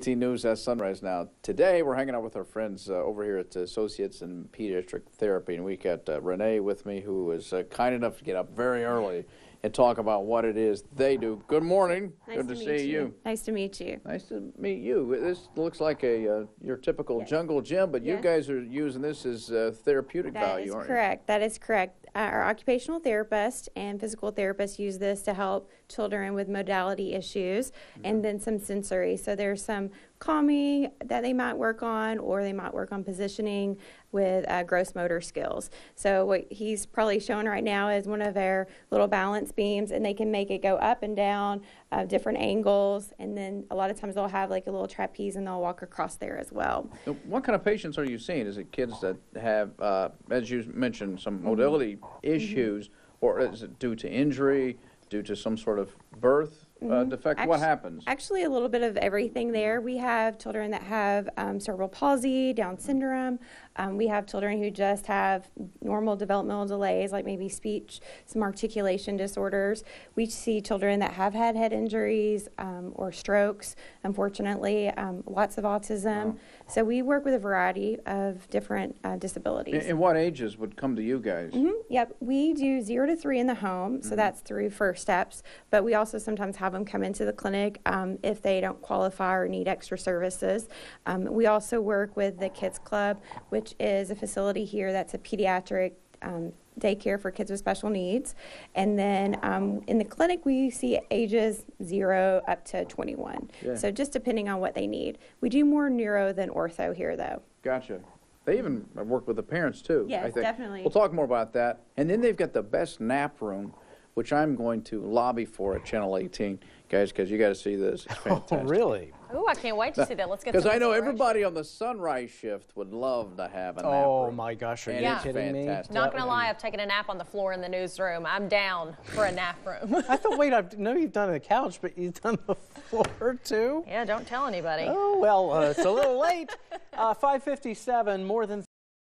T News at Sunrise now. Today we're hanging out with our friends uh, over here at Associates in Pediatric Therapy, and we got uh, Renee with me, who was uh, kind enough to get up very early and talk about what it is they do. Good morning. Nice Good to, to, see you. Nice to meet you. Nice to meet you. This looks like a uh, your typical Yes. jungle gym, but you guys are using this as uh, therapeutic That value, aren't you? correct. That is correct. Uh, our occupational therapists and physical therapists use this to help children with modality issues Mm-hmm. and then some sensory. So there's some calming that they might work on, or they might work on positioning with uh, gross motor skills. So what he's probably showing right now is one of their little balance beams, and they can make it go up and down, uh, different angles, and then a lot of times they'll have like a little trapeze and they'll walk across there as well. What kind of patients are you seeing? Is it kids that have, uh, as you mentioned, some Mm-hmm. issues, or is it due to injury, due to some sort of birth uh, defect? what happens? Actually, a little bit of everything there. We have children that have um, cerebral palsy, Down syndrome. Um, we have children who just have normal developmental delays, like maybe speech, some articulation disorders. We see children that have had head injuries um, or strokes, unfortunately, um, lots of autism. So we work with a variety of different uh, disabilities. And, what ages would come to you guys? Mhm, Yep, we do zero to three in the home, Mm-hmm. so that's through first steps. But we also sometimes have them come into the clinic um, if they don't qualify or need extra services. Um, we also work with the Kids Club, which is a facility here that's a pediatric um, daycare for kids with special needs. And then um, in the clinic, we see ages zero up to 21. Yeah. So just depending on what they need. We do more neuro than ortho here, though. Gotcha. They even work with the parents too. I Yes, think. definitely. We'll talk more about that. And then they've got the best nap room, which I'm going to lobby for at Channel 18, guys, because you got to see this. It's Oh, fantastic. really? Ooh, I can't wait to see that. Let's get Because I know everybody on the sunrise shift would love to have a nap Oh room. my gosh, are And you it's kidding me? fantastic. Not gonna lie, I've taken a nap on the floor in the newsroom. I'm down for a nap room. I thought, wait, I know you've done the couch, but you've done the floor too? yeah, don't tell anybody. Oh, well, uh, it's a little late. Uh, 557, more than